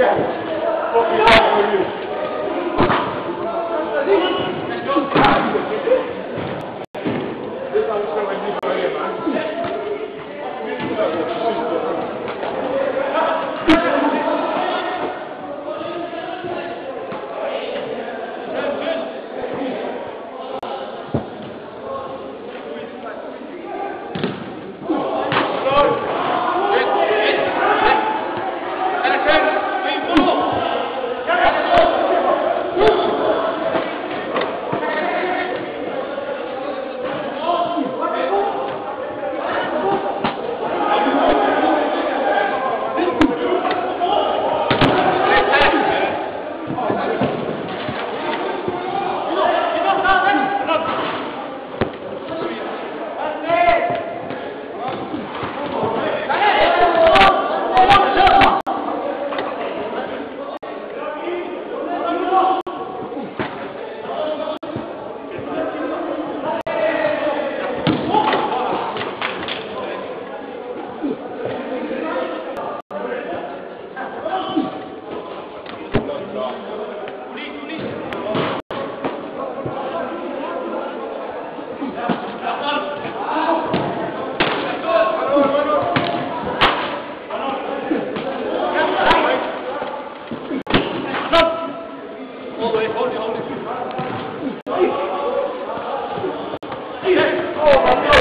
success. Oh, my God.